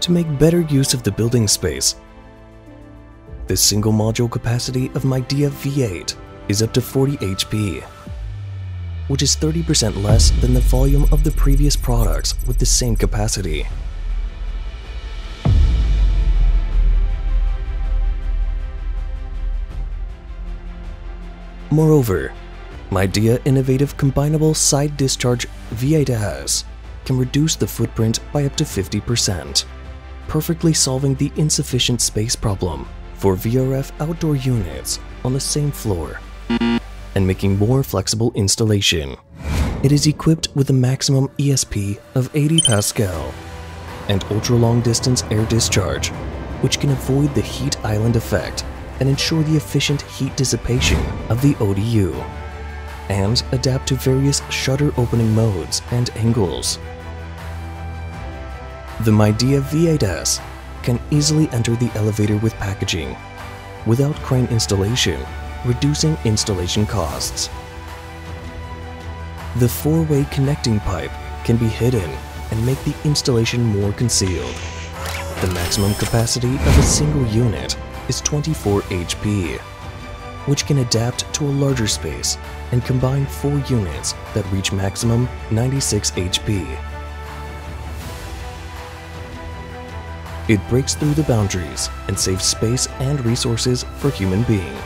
to make better use of the building space. The single module capacity of Midea V8 is up to 40 HP, which is 30% less than the volume of the previous products with the same capacity. Moreover, Midea innovative combinable side discharge V8S can reduce the footprint by up to 50%, perfectly solving the insufficient space problem for VRF outdoor units on the same floor and making more flexible installation. It is equipped with a maximum ESP of 80 Pascal and ultra-long distance air discharge, which can avoid the heat island effect and ensure the efficient heat dissipation of the ODU, and adapt to various shutter opening modes and angles. The Midea V8S can easily enter the elevator with packaging without crane installation, reducing installation costs. The four-way connecting pipe can be hidden and make the installation more concealed. The maximum capacity of a single unit is 24 HP, which can adapt to a larger space and combine four units that reach maximum 96 HP. It breaks through the boundaries and saves space and resources for human being.